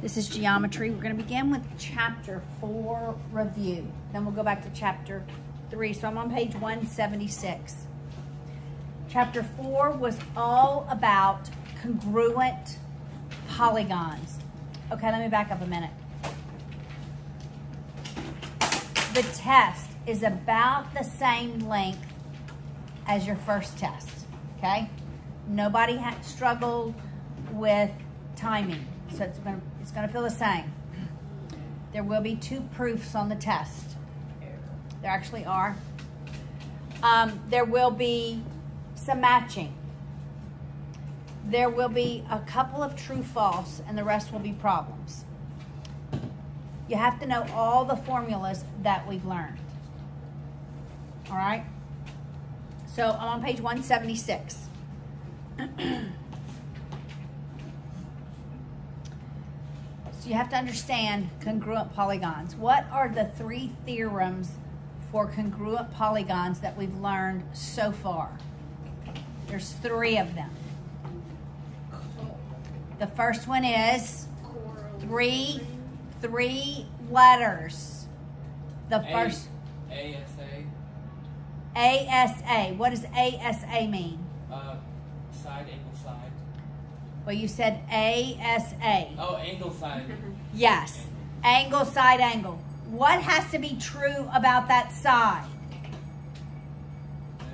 This is geometry. We're going to begin with chapter four review. Then we'll go back to chapter three. So I'm on page 176. Chapter four was all about congruent polygons. Okay, let me back up a minute. The test is about the same length as your first test, okay? Nobody struggled with timing, so it's gonna, it's gonna feel the same. There will be two proofs on the test. There actually are. Um, there will be some matching. There will be a couple of true false, and the rest will be problems. You have to know all the formulas that we've learned. All right? So I'm on page 176. you have to understand congruent polygons. What are the three theorems for congruent polygons that we've learned so far? There's three of them. The first one is three three letters. The first ASA, ASA. What does ASA mean? uh, side, angle. Well, you said ASA. Oh, angle side. Yes. Angle, side, angle. What has to be true about that side? Uh,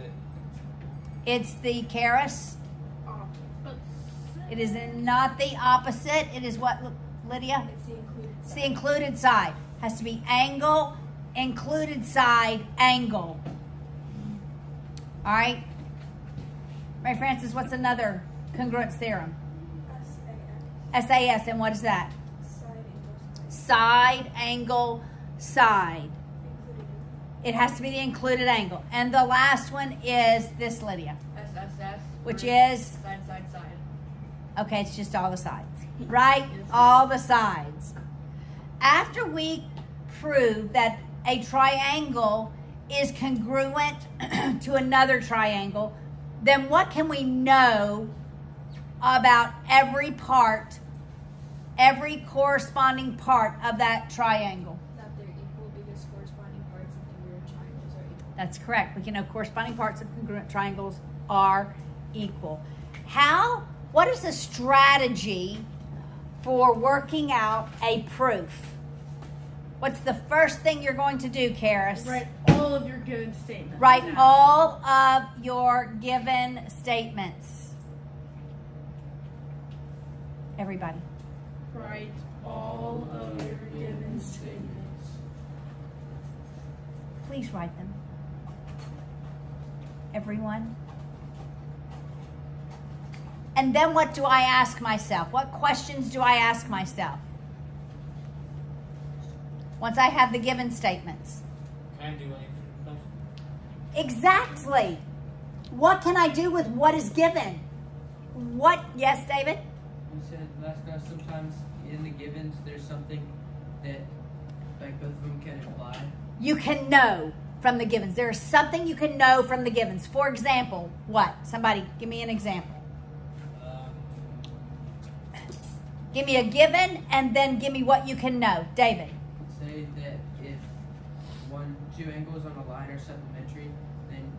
It's the Karis. It is not the opposite. It is what, Lydia? It's the included It's the included side. Has to be angle, included side, angle. All right? Mary Francis, what's another congruence theorem? SAS, and what is that? Side, angle, side. It has to be the included angle. And the last one is this, Lydia, SSS. which is, Side, side, side. okay, it's just all the sides, right? All the sides. After we prove that a triangle is congruent to another triangle, then what can we know about every part, every corresponding part of that triangle? That they're equal because corresponding parts of congruent triangles are equal. That's correct. We can know corresponding parts of congruent triangles are equal. How, what is the strategy for working out a proof? What's the first thing you're going to do, Karis? Write all of your given statements. Write down. all of your given statements. Everybody. Write all of your given statements. Please write them. Everyone. And then what do I ask myself? What questions do I ask myself? Once I have the given statements. can I do anything with? Exactly. What can I do with what is given? What, yes, David? You said last class sometimes in the givens there's something that like both of them can imply. You can know from the givens. There is something you can know from the givens. For example, what? Somebody, give me an example. Um, Give me a given and then give me what you can know. David. Say that if one two angles on a line are supplementary, then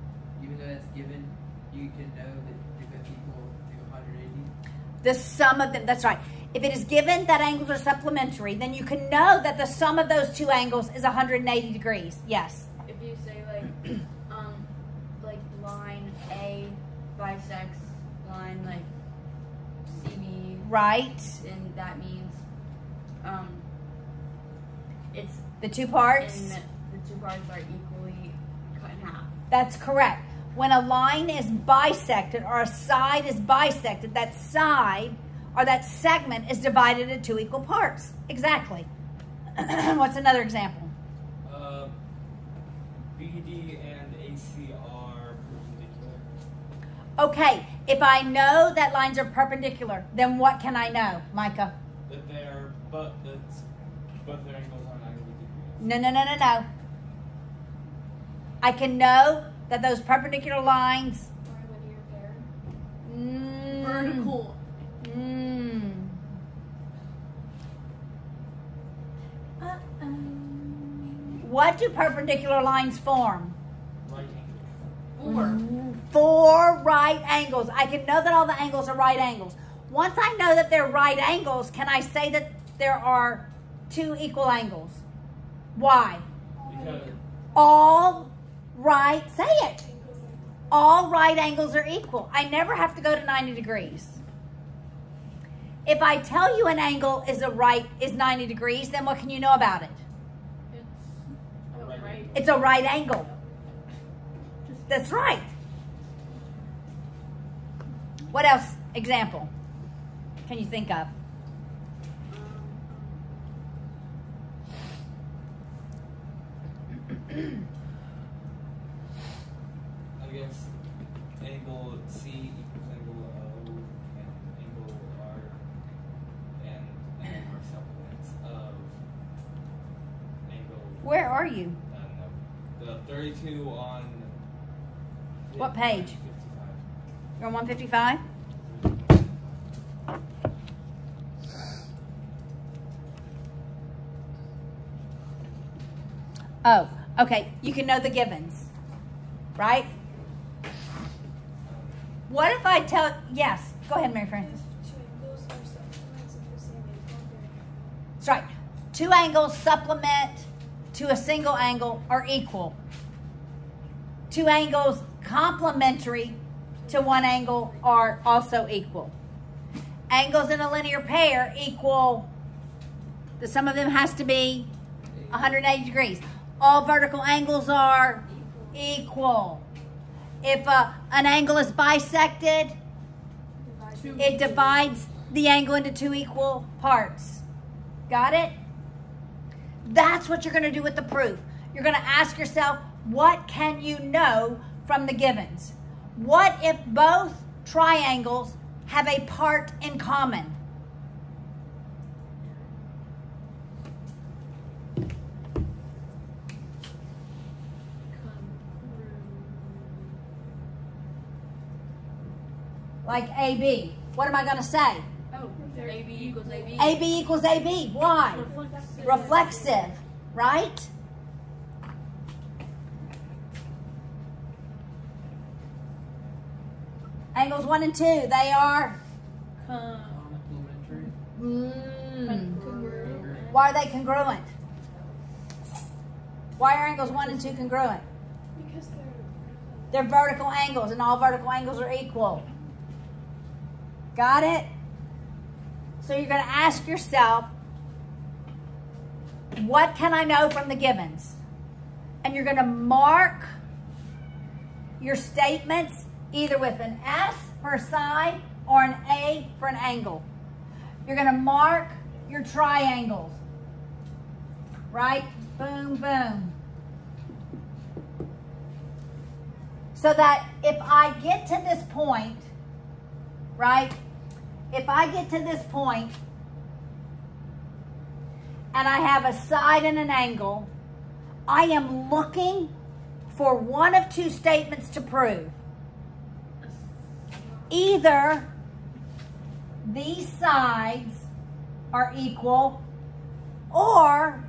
even though that's given, you can know that they're both equal to 180. The sum of them, that's right. If it is given that angles are supplementary, then you can know that the sum of those two angles is 180 degrees. Yes. If you say like, um, like line A bisects line like CB, Right. then that means, um, it's The two parts. the two parts are equally cut in half. That's correct. When a line is bisected or a side is bisected, that side or that segment is divided into two equal parts. Exactly. What's another example? uh, BD and AC are perpendicular. Okay, if I know that lines are perpendicular, then what can I know, Micah? That they're, but that's, both their angles are 90 degrees. No, no, no, no, no. I can know that those perpendicular lines. Or a linear pair. Mm, Vertical. What do perpendicular lines form? Right. Four. Four right angles. I can know that all the angles are right angles. Once I know that they're right angles, can I say that there are two equal angles? Why? Because All right, say it. All right angles are equal. I never have to go to 90 degrees. If I tell you an angle is a right is 90 degrees, then what can you know about it? It's a right angle. That's right. What else? Example. Can you think of? I guess angle C equals angle O and angle R and and are supplements of angle. Where are you? I don't know. The 32 on. What page? 55. You're on 155? Oh, okay. You can know the givens, right? What if I tell, yes, go ahead, Mary Frances. That's right. Two angles supplement to a single angle are equal. Two angles complementary to one angle are also equal. Angles in a linear pair equal, the sum of them has to be 180 degrees. All vertical angles are equal. If uh, an angle is bisected, it divides the angle into two equal parts. Got it? That's what you're going to do with the proof. You're going to ask yourself, what can you know from the givens? What if both triangles have a part in common? Like AB. What am I going to say? They're AB equals AB. AB equals AB. Why? reflexive. reflexive, right? Angles one and two, they are. Complementary. Mm, congruent. why are they congruent? Why are angles one and two congruent? Because they're They're vertical angles, and all vertical angles are equal. Got it? So you're going to ask yourself, what can I know from the givens? And you're going to mark your statements either with an S for a side or an A for an angle. You're going to mark your triangles. Right? Boom, boom. So that if I get to this point, right? If I get to this point and I have a side and an angle, I am looking for one of two statements to prove. Either these sides are equal or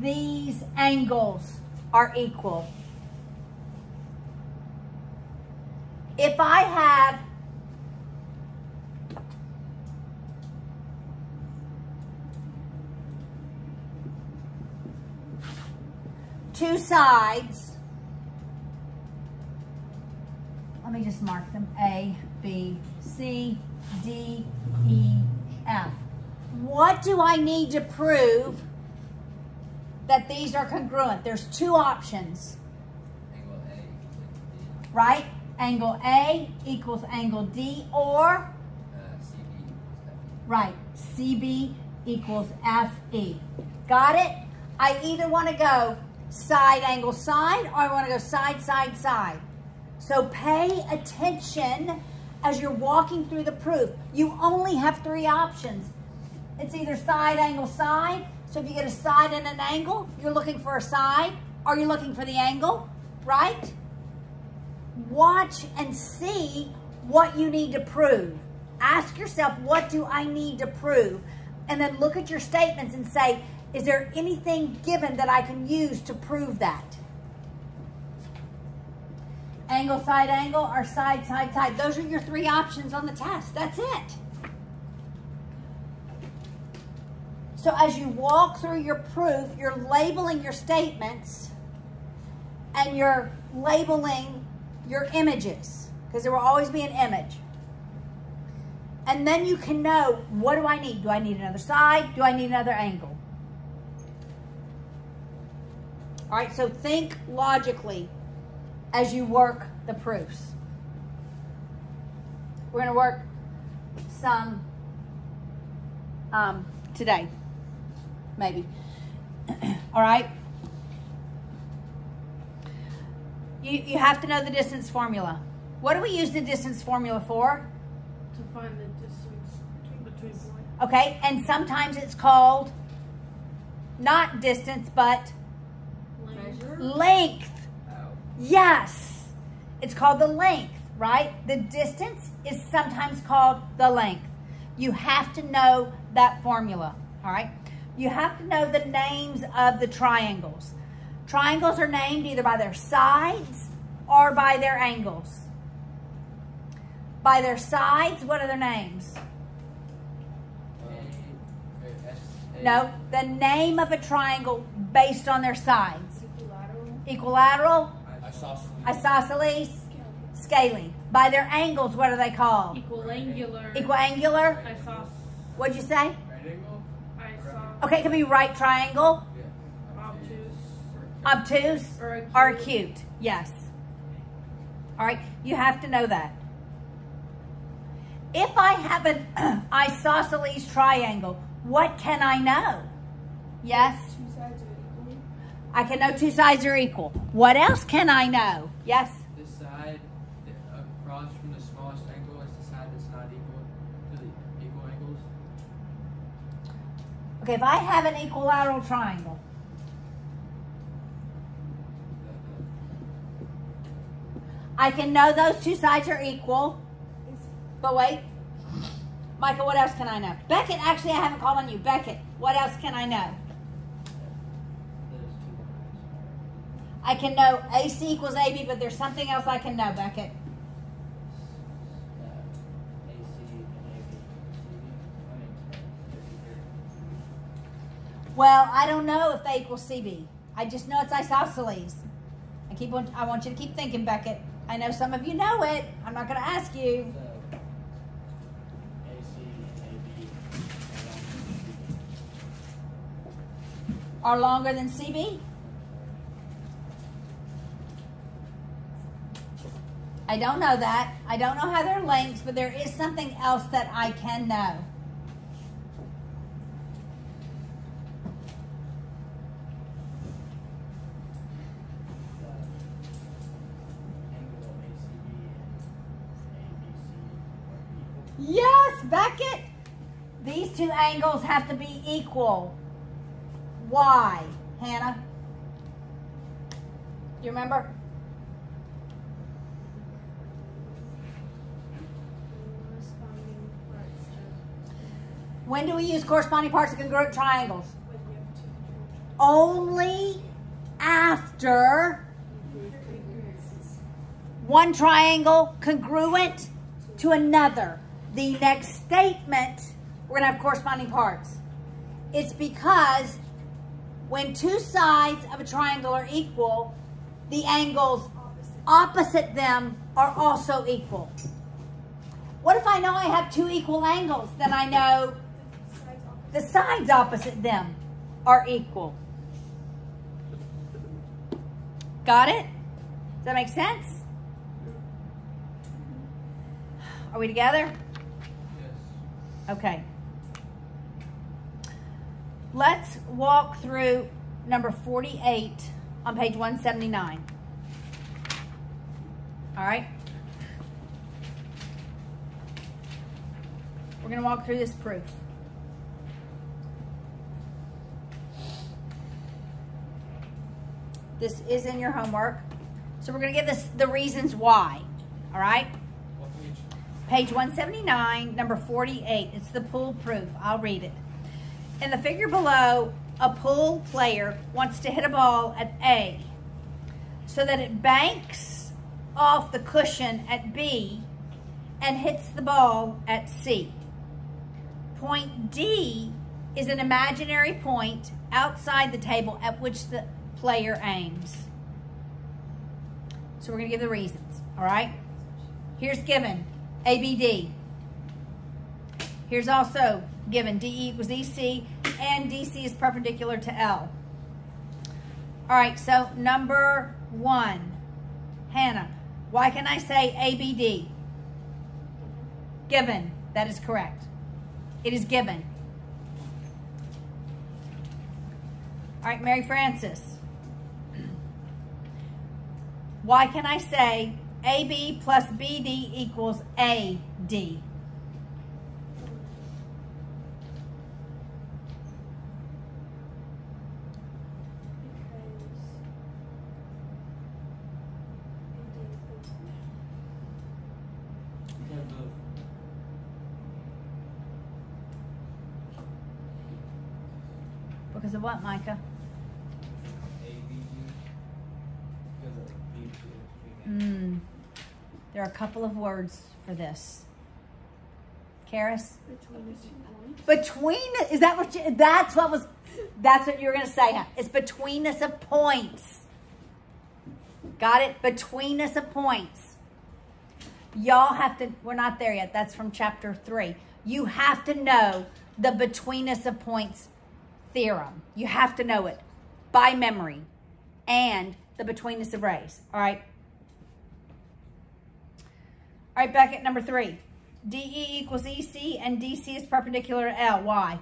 these angles are equal. If I have two sides, let me just mark them A, B, C, D, E, F. What do I need to prove that these are congruent? There's two options, Angle A right? Angle A equals angle D or, Uh, CB right, CB equals FE. Got it? I either want to go side angle side or I want to go side side side. So pay attention as you're walking through the proof. You only have three options. It's either side angle side. So if you get a side and an angle, you're looking for a side or you're looking for the angle, right? Watch and see what you need to prove. Ask yourself, what do I need to prove? And then look at your statements and say, Is there anything given that I can use to prove that? Angle, side, angle, or side, side, side. Those are your three options on the test. That's it. So as you walk through your proof, you're labeling your statements and you're labeling your images because there will always be an image. And then you can know what do I need? Do I need another side? Do I need another angle? All right, so think logically as you work the proofs. We're going to work some um, today, maybe. All right? You, you have to know the distance formula. What do we use the distance formula for? To find the distance between points. Okay, and sometimes it's called not distance, but. Length. Yes, it's called the length, right? The distance is sometimes called the length. You have to know that formula, all right? You have to know the names of the triangles. Triangles are named either by their sides or by their angles. By their sides, what are their names? A, or S, A. No, the name of a triangle based on their sides. Equilateral. Equilateral, I saw some. isosceles, scalene. By their angles, what are they called? Equiangular. Equiangular. I. What'd you say? Right angle? I. Okay, it can be right triangle, Yeah. Obtuse. obtuse, Or acute. or acute. Yes. All right, you have to know that. If I have an isosceles triangle, what can I know? Yes, Two sides are equal. I can know two sides are equal. What else can I know? Yes. This side across from the smallest angle is the side that's not equal to the equal angles. Okay, if I have an equilateral triangle, I can know those two sides are equal. But wait. Michael, what else can I know? Beckett, actually, I haven't called on you. Beckett, what else can I know? Those two lines I can know AC equals AB, but there's something else I can know, Beckett. Well, I don't know if they equal CB. I just know it's isosceles. I keep on, I want you to keep thinking, Beckett. I know some of you know it. I'm not going to ask you. Are longer than CB? I don't know that. I don't know how they're linked, but there is something else that I can know. Yes, Beckett. These two angles have to be equal. Why, Hannah? You remember? Corresponding parts of When do we use corresponding parts of congruent triangles? Only after one triangle congruent to another. The next statement, we're to have corresponding parts. It's because when two sides of a triangle are equal, the angles opposite them are also equal. What if I know I have two equal angles? Then I know. The sides opposite them are equal. Got it? Does that make sense? Are we together? Yes. Okay. Let's walk through number 48 on page 179. All right? We're going to walk through this proof. This is in your homework. So we're going to give this the reasons why. All right? Page? Page 179, number 48. It's the pool proof. I'll read it. In the figure below, a pool player wants to hit a ball at A so that it banks off the cushion at B and hits the ball at C. Point D is an imaginary point outside the table at which the player aims. So we're going to give the reasons, all right? Here's given ABD. Here's also given DE equals EC and DC is perpendicular to L. All right, so number one, Hannah, why can I say ABD? Given, that is correct. It is given. All right, Mary Frances. Why can I say AB plus BD equals AD? Because of what, Micah? ABD. Because of B between Mm. There are a couple of words for this. Karis? between the two points. Between is that what you, that's what was that's what you were gonna say huh? it's betweenness of points got it betweenness of points y'all have to we're not there yet that's from chapter three you have to know the betweenness of points theorem you have to know it by memory and the betweenness of rays all right all right Beckett number three DE equals EC and DC is perpendicular to L. Why?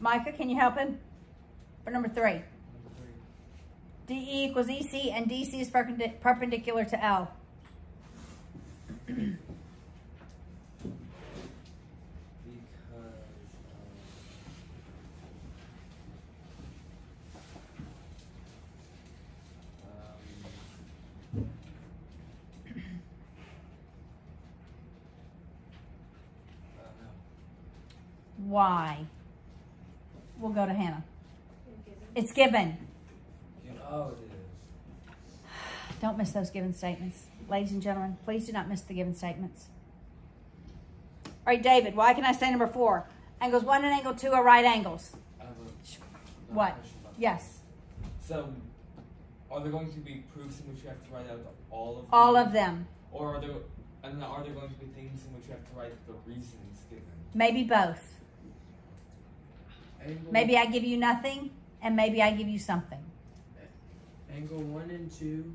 Um, Micah, can you help him? For number three. number three. DE equals EC and DC is perpendi- perpendicular to L. Because um, I don't know. Why? We'll go to Hannah. It's given. You know, oh, it is. Don't miss those given statements. Ladies and gentlemen, please do not miss the given statements. All right, David, why can I say number four? Angles one and angle two are right angles. What? question about that. Yes, So, are there going to be proofs in which you have to write out all of all them? of them. Or are there, and are there going to be things in which you have to write the reasons given? Maybe both. Angle, Maybe I give you nothing, and maybe I give you something. angle one and two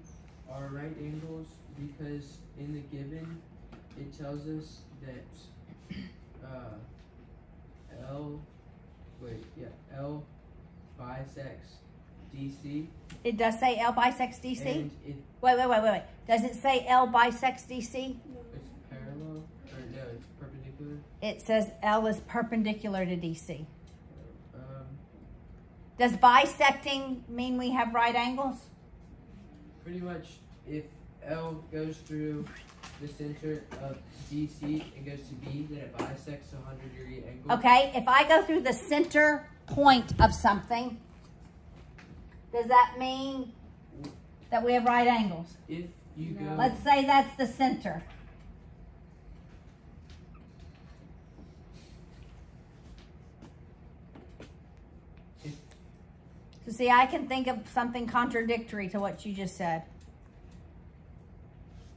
are right angles because in the given it tells us that uh, L wait yeah L bisects DC It does say L bisects DC. it, Wait, wait, wait, wait, wait. Does it say L bisects DC? It's parallel or no it's perpendicular. It says L is perpendicular to DC. Does bisecting mean we have right angles? pretty much if L goes through the center of DC and goes to B, then it bisects a 100 degree angle. Okay, if I go through the center point of something, does that mean that we have right angles? If you No. go, Let's say that's the center. If- So see, I can think of something contradictory to what you just said.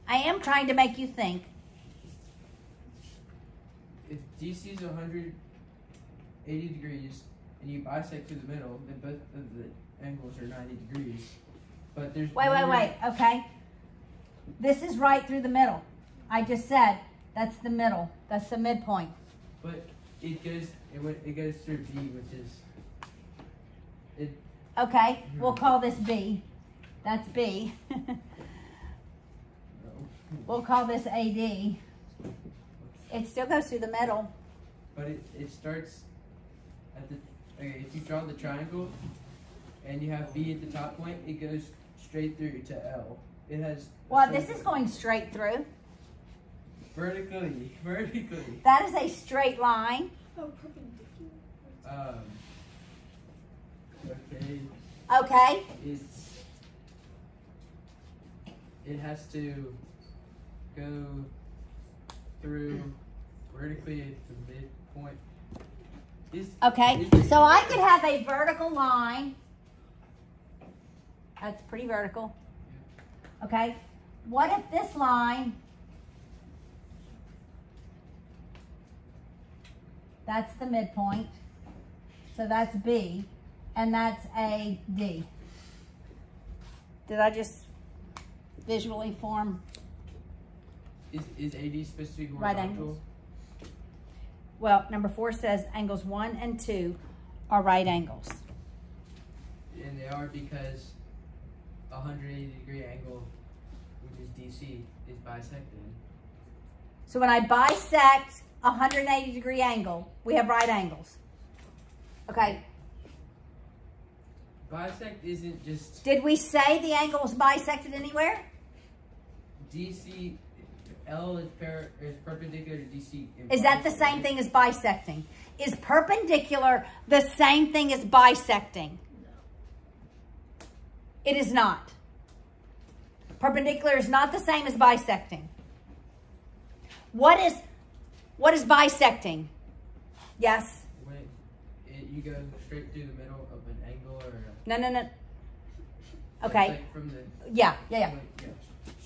I am trying to make you think. if DC is 180 degrees and you bisect through the middle, then both of the angles are 90 degrees. But there's Wait, wait, wait. Okay. This is right through the middle. I just said that's the middle. That's the midpoint. But it goes it went, it goes through B, which is it. Okay, we'll call this B. That's B. we'll call this AD. It still goes through the middle. But it, it starts at the okay. If you draw the triangle, and you have B at the top point, it goes straight through to L. It has. Well, this is going straight through. vertically, vertically. That is a straight line. Oh, perpendicular. Um. Okay, Okay, it's it has to go through vertically at the midpoint. Is okay. is- So I could have a vertical line. That's pretty vertical. Okay. What if this line, that's the midpoint. So that's B, and that's A, D. Did I just visually form? is is AD supposed to be Right angles. Well, number four says angles one and two are right angles. And they are because a 180 degree angle, which is DC, is bisected. So when I bisect a 180 degree angle, we have right angles. Okay. Bisect isn't just Did we say the angle was bisected anywhere? DC. L is, par, is perpendicular to DC. Is that the same thing as bisecting? Is perpendicular the same thing as bisecting? No. It is not. Perpendicular is not the same as bisecting. What is what is bisecting? Yes. When it, you go straight through the middle of an angle or. A, No, no, no. Okay. Like from the. Yeah, yeah, yeah. yeah.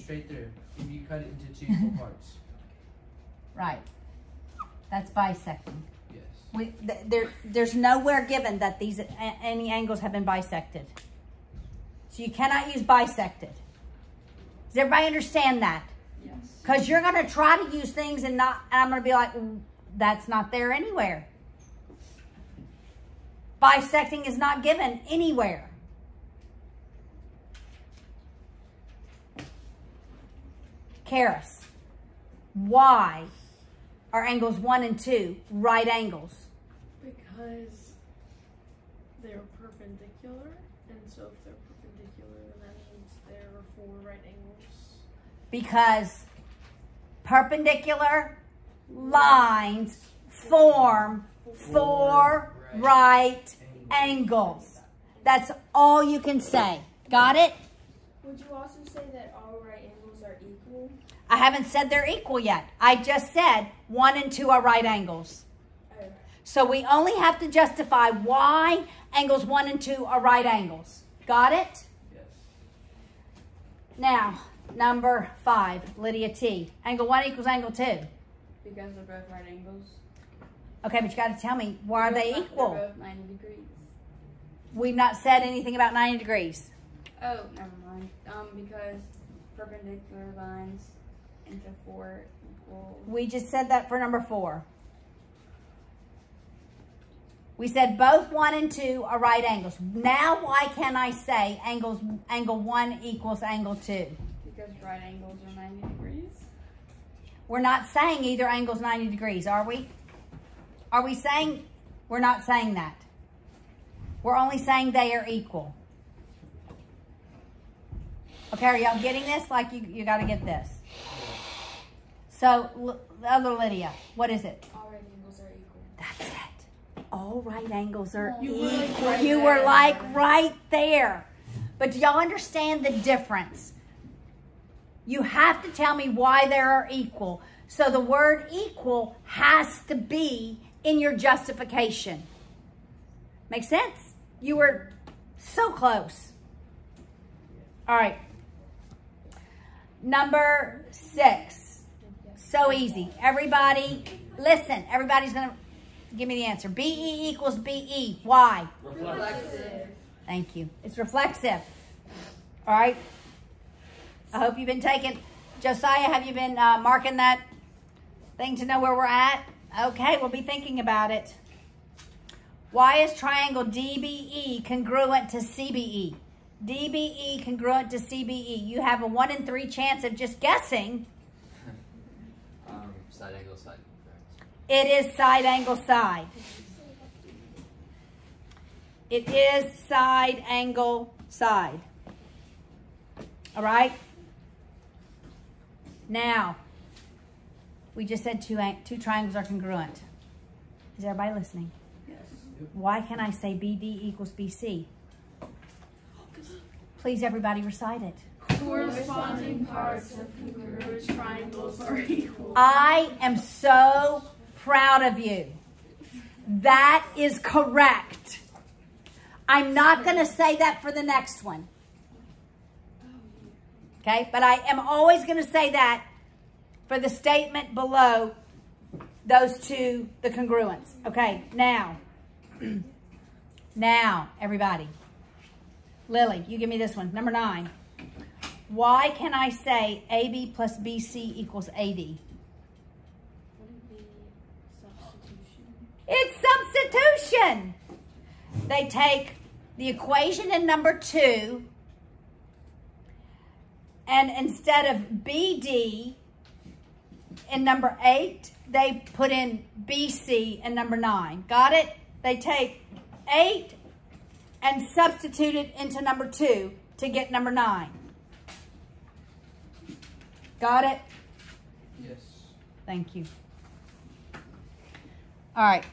Straight through. If you cut it into two equal parts. Right. That's bisecting. Yes. We, th- there, there's nowhere given that these any angles have been bisected. So you cannot use bisected. Does everybody understand that? Yes. Because you're going to try to use things and not, and I'm going to be like, "Mm, that's not there anywhere. Bisecting is not given anywhere. Karis, why are angles one and two right angles? Because they're perpendicular, and so if they're perpendicular, then that means they're four right angles. Because perpendicular lines form four right angles. That's all you can say. Got it? Would you also say that all right angles are equal? I haven't said they're equal yet. I just said one and two are right angles. Okay. So we only have to justify why angles one and two are right angles. Got it? Yes. Now, number five, Lydia T. Angle one equals angle two. Because they're both right angles. Okay, but you got to tell me why are they equal? They're both 90 degrees. We've not said anything about 90 degrees. Oh, never mind. Um, because perpendicular lines into four equal. We just said that for number four. We said both one and two are right angles. Now why can I say angles angle one equals angle two? Because right angles are 90 degrees. We're not saying either angle's 90 degrees, are we? Are we saying we're not saying that? We're only saying they are equal. Okay, are y'all getting this? Like you, you got to get this. So, other Lydia, what is it? All right angles are equal. That's it. All right angles are You were like equal. right you there. were like right there. But do y'all understand the difference? You have to tell me why they are equal. So the word equal has to be in your justification. Make sense? You were so close. All right. Number six. So easy. Everybody, listen. Everybody's going to give me the answer. BE equals BE. Why? Reflexive. Thank you. It's reflexive. All right. I hope you've been taking. Josiah, have you been uh, marking that thing to know where we're at? Okay, we'll be thinking about it. Why is triangle DBE congruent to CBE? DBE congruent to CBE. You have a one in three chance of just guessing. Um, side angle, side. It is side angle side. It is side angle side. All right? Now, we just said two, two triangles are congruent. Is everybody listening? Yes. Why can I say BD equals BC? Please, everybody recite it. Corresponding parts of congruent triangles are equal. I am so proud of you. That is correct. I'm not going to say that for the next one. Okay, but I am always going to say that for the statement below those two, the congruence. Okay, now, now, everybody. Lily, you give me this one. Number nine. Why can I say AB plus BC equals AD? It's substitution. They take the equation in number two, and instead of BD in number eight, they put in BC in number nine. Got it? They take eight and substitute it into number two to get number nine. Got it? Yes. Thank you. All right.